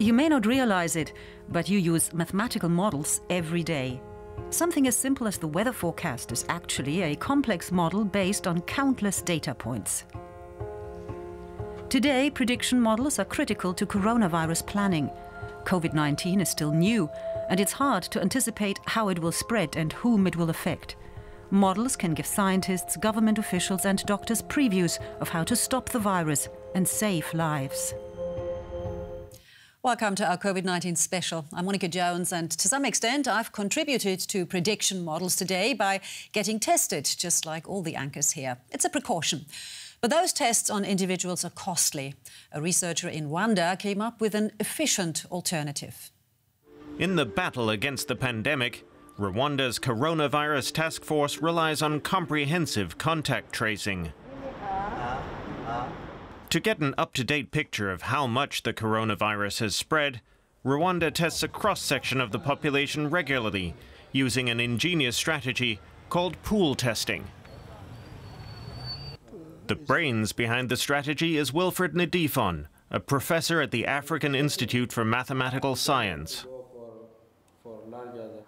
You may not realize it, but you use mathematical models every day. Something as simple as the weather forecast is actually a complex model based on countless data points. Today, prediction models are critical to coronavirus planning. COVID 19 is still new, and it's hard to anticipate how it will spread and whom it will affect. Models can give scientists, government officials, and doctors previews of how to stop the virus and save lives. Welcome to our COVID 19 special. I'm Monica Jones, and to some extent, I've contributed to prediction models today by getting tested, just like all the anchors here. It's a precaution. But those tests on individuals are costly. A researcher in Rwanda came up with an efficient alternative. In the battle against the pandemic, Rwanda's coronavirus task force relies on comprehensive contact tracing. To get an up-to-date picture of how much the coronavirus has spread, Rwanda tests a cross-section of the population regularly, using an ingenious strategy called pool testing. The brains behind the strategy is Wilfred Ndifon, a professor at the African Institute for Mathematical Science.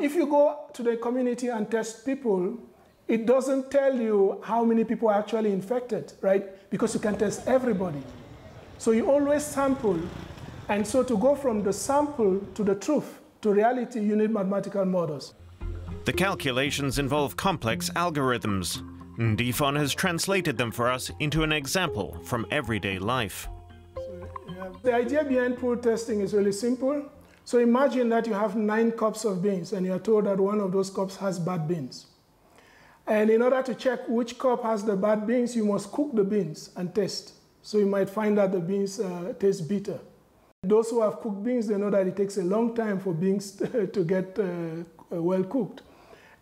If you go to the community and test people, it doesn't tell you how many people are actually infected, right? Because you can test everybody. So you always sample. And so to go from the sample to the truth, to reality, you need mathematical models. The calculations involve complex algorithms. Ndifon has translated them for us into an example from everyday life. The idea behind pool testing is really simple. So imagine that you have nine cups of beans and you are told that one of those cups has bad beans. And in order to check which cup has the bad beans, you must cook the beans and taste. So you might find that the beans uh, taste bitter. Those who have cooked beans, they know that it takes a long time for beans to get uh, well cooked.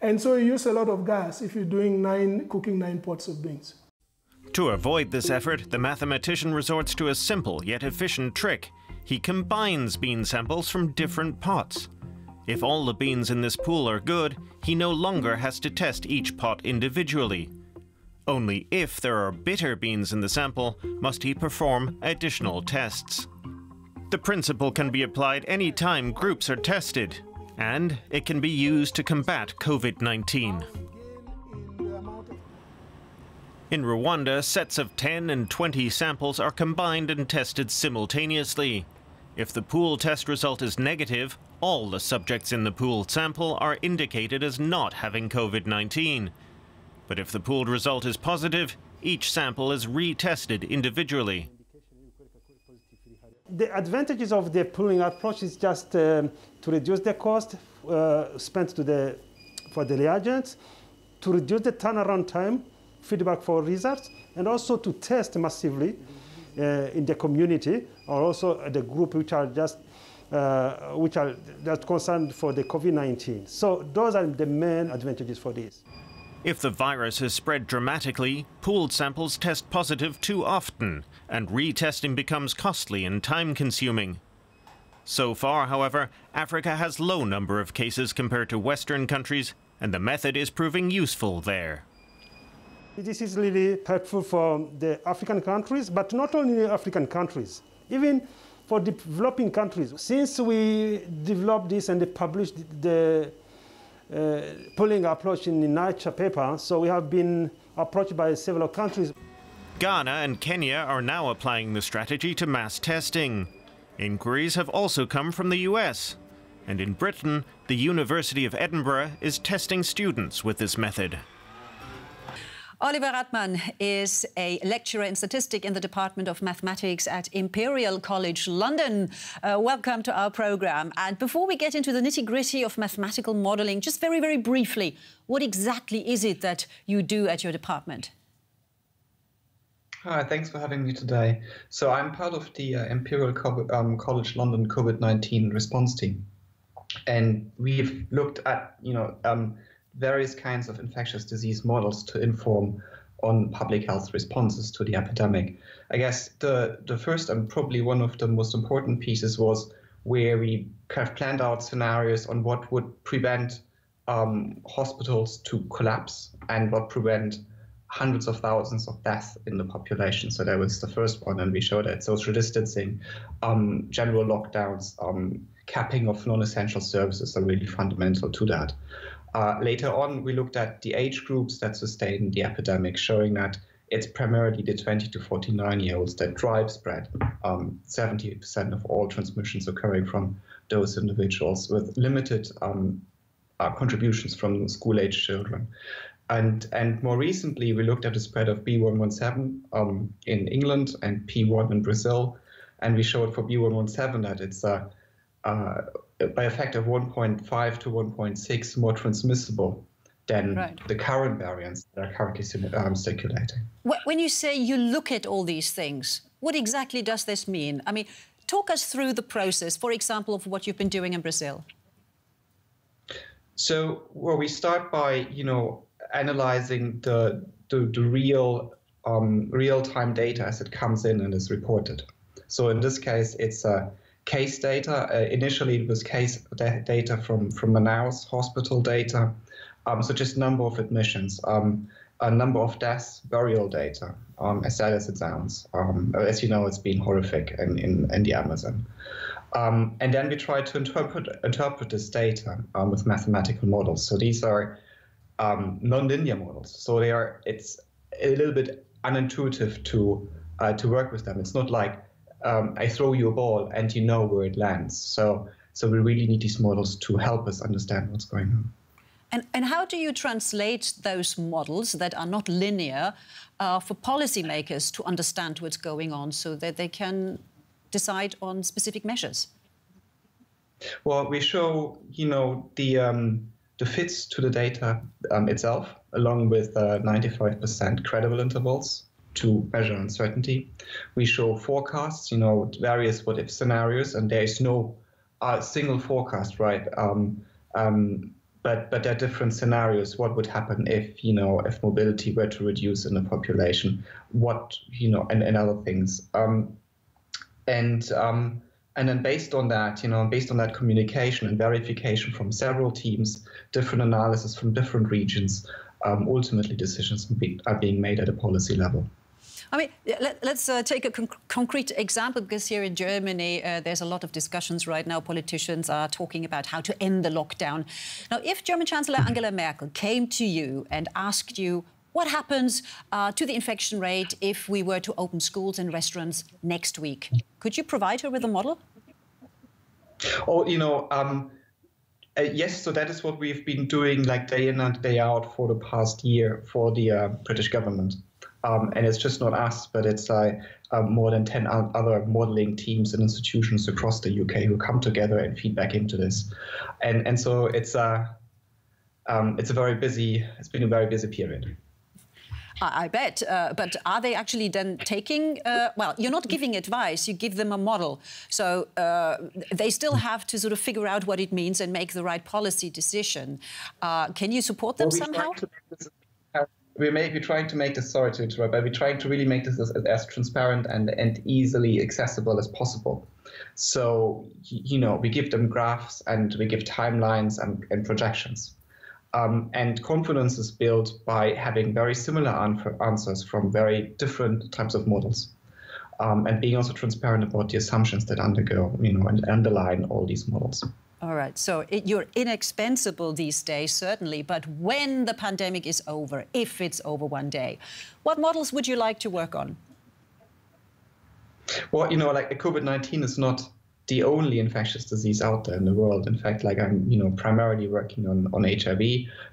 And so you use a lot of gas if you're doing nine, cooking nine pots of beans. To avoid this effort, the mathematician resorts to a simple yet efficient trick. He combines bean samples from different pots. If all the beans in this pool are good, he no longer has to test each pot individually. Only if there are bitter beans in the sample must he perform additional tests. The principle can be applied any time groups are tested, and it can be used to combat COVID-19. In Rwanda, sets of 10 and 20 samples are combined and tested simultaneously. If the pool test result is negative, all the subjects in the pooled sample are indicated as not having COVID-19. But if the pooled result is positive, each sample is retested individually. The advantages of the pooling approach is just um, to reduce the cost uh, spent to the, for the reagents, to reduce the turnaround time, feedback for results, and also to test massively in the community, or also the group which are just uh, which are that concerned for the COVID-19. So those are the main advantages for this. If the virus has spread dramatically, pooled samples test positive too often, and retesting becomes costly and time-consuming. So far, however, Africa has low number of cases compared to Western countries, and the method is proving useful there. This is really helpful for the African countries, but not only African countries, even for developing countries. Since we developed this and published the uh, pooling approach in the Nature paper, so we have been approached by several countries. Ghana and Kenya are now applying the strategy to mass testing. Inquiries have also come from the US. And in Britain, the University of Edinburgh is testing students with this method. Oliver Ratmann is a lecturer in statistics in the Department of Mathematics at Imperial College London. Uh, welcome to our program. And before we get into the nitty gritty of mathematical modelling, just very, very briefly, what exactly is it that you do at your department? Hi, thanks for having me today. So I'm part of the uh, Imperial Co um, College London COVID-19 response team. And we've looked at, you know, um, various kinds of infectious disease models to inform on public health responses to the epidemic. I guess the, the first and probably one of the most important pieces was where we kind of planned out scenarios on what would prevent um, hospitals to collapse and what prevent hundreds of thousands of deaths in the population. So that was the first one, and we showed that social distancing, um, general lockdowns, um, capping of non-essential services are really fundamental to that. Uh, later on, we looked at the age groups that sustained the epidemic, showing that it's primarily the 20 to 49 year olds that drive spread. Um, 70% of all transmissions occurring from those individuals with limited um, uh, contributions from school age children. And, and more recently, we looked at the spread of B117 um, in England and P1 in Brazil. And we showed for B117 that it's uh, uh, by a factor of 1.5 to 1.6 more transmissible than right. the current variants that are currently um, circulating. When you say you look at all these things, what exactly does this mean? I mean, talk us through the process, for example, of what you've been doing in Brazil. So, well, we start by, you know, analyzing the the, the real um, real-time data as it comes in and is reported. So in this case, it's uh, case data. Uh, initially, it was case data from from Manaus hospital data. Um, so just number of admissions, um, a number of deaths, burial data, um, as sad as it sounds. Um, as you know, it's been horrific in, in, in the Amazon. Um, and then we try to interpret interpret this data um, with mathematical models. So these are nonlinear models. So they are it's a little bit unintuitive to uh, to work with them. It's not like I throw you a ball and you know where it lands. So so we really need these models to help us understand what's going on. And, and how do you translate those models that are not linear uh, for policymakers to understand what's going on so that they can decide on specific measures? Well, we show, you know, the um, the fits to the data um, itself, along with 95% uh, credible intervals to measure uncertainty. We show forecasts, you know, various what-if scenarios, and there is no uh, single forecast, right? Um, um, but but there are different scenarios. What would happen if you know if mobility were to reduce in the population? What you know and, and other things. Um, and um, and then based on that, you know, based on that communication and verification from several teams, different analysis from different regions, um, ultimately decisions are being made at a policy level. I mean, let, us uh, take a con concrete example because here in Germany, uh, there's a lot of discussions right now. Politicians are talking about how to end the lockdown. Now, if German Chancellor Angela Merkel came to you and asked you what happens uh, to the infection rate if we were to open schools and restaurants next week, could you provide her with a model? Oh, you know, um, uh, yes, so that is what we've been doing like day in and day out for the past year for the uh, British government. Um, and it's just not us, but it's uh, uh, more than 10 other modeling teams and institutions across the UK who come together and feedback into this. And, and so it's a, uh, um, it's a very busy, it's been a very busy period. I bet. Uh, but are they actually then taking, uh, well, you're not giving advice, you give them a model. So uh, they still have to sort of figure out what it means and make the right policy decision. Uh, can you support them well, somehow? We may be trying to make this sorry to interrupt, but we're trying to really make this as, as transparent and, and easily accessible as possible. So you know, we give them graphs and we give timelines and, and projections. Um, and confidence is built by having very similar answers from very different types of models. Um, and being also transparent about the assumptions that undergo, you know, and underline all these models. All right, so it, you're inexpensible these days, certainly, but when the pandemic is over, if it's over one day, what models would you like to work on? Well, you know, like COVID-19 is not the only infectious disease out there in the world. In fact, like I'm, you know, primarily working on, on HIV.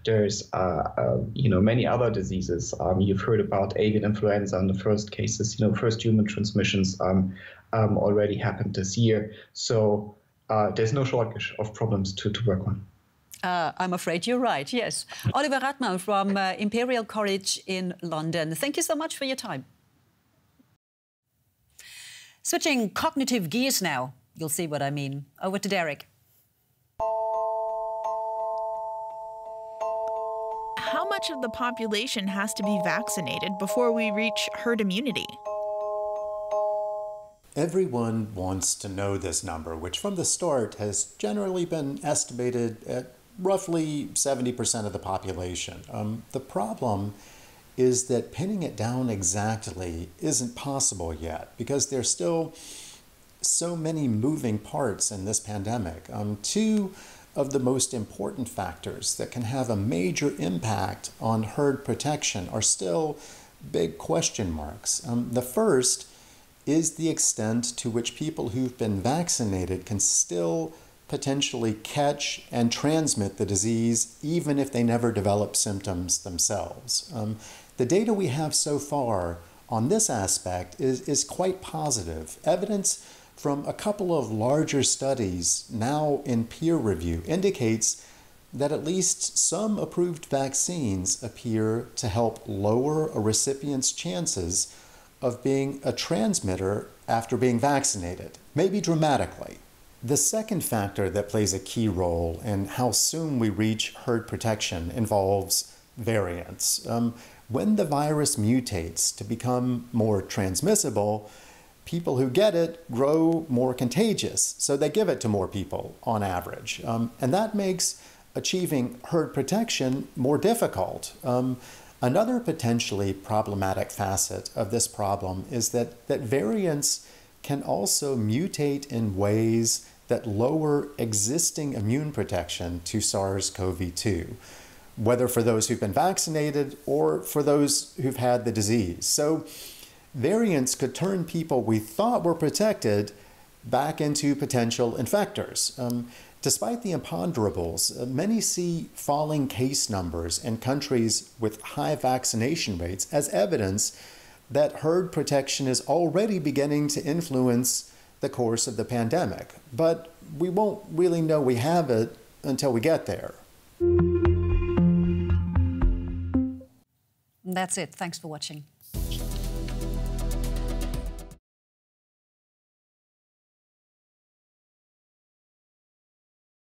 There's, uh, uh, you know, many other diseases. Um, you've heard about avian influenza and the first cases, you know, first human transmissions um, um, already happened this year. So uh, there's no shortage of problems to, to work on. Uh, I'm afraid you're right, yes. Oliver Ratmann from uh, Imperial College in London. Thank you so much for your time. Switching cognitive gears now. You'll see what I mean. Over to Derek. How much of the population has to be vaccinated before we reach herd immunity? Everyone wants to know this number, which from the start has generally been estimated at roughly 70% of the population. Um, the problem is that pinning it down exactly isn't possible yet because there's still so many moving parts in this pandemic. Um, two of the most important factors that can have a major impact on herd protection are still big question marks. Um, the first is the extent to which people who've been vaccinated can still potentially catch and transmit the disease even if they never develop symptoms themselves. Um, the data we have so far on this aspect is, is quite positive. Evidence from a couple of larger studies now in peer review indicates that at least some approved vaccines appear to help lower a recipient's chances of being a transmitter after being vaccinated, maybe dramatically. The second factor that plays a key role in how soon we reach herd protection involves variants. Um, when the virus mutates to become more transmissible, people who get it grow more contagious, so they give it to more people on average. Um, and that makes achieving herd protection more difficult. Um, another potentially problematic facet of this problem is that, that variants can also mutate in ways that lower existing immune protection to SARS CoV 2, whether for those who've been vaccinated or for those who've had the disease. So, variants could turn people we thought were protected back into potential infectors. Um, despite the imponderables, uh, many see falling case numbers in countries with high vaccination rates as evidence that herd protection is already beginning to influence the course of the pandemic. But we won't really know we have it until we get there. That's it. Thanks for watching.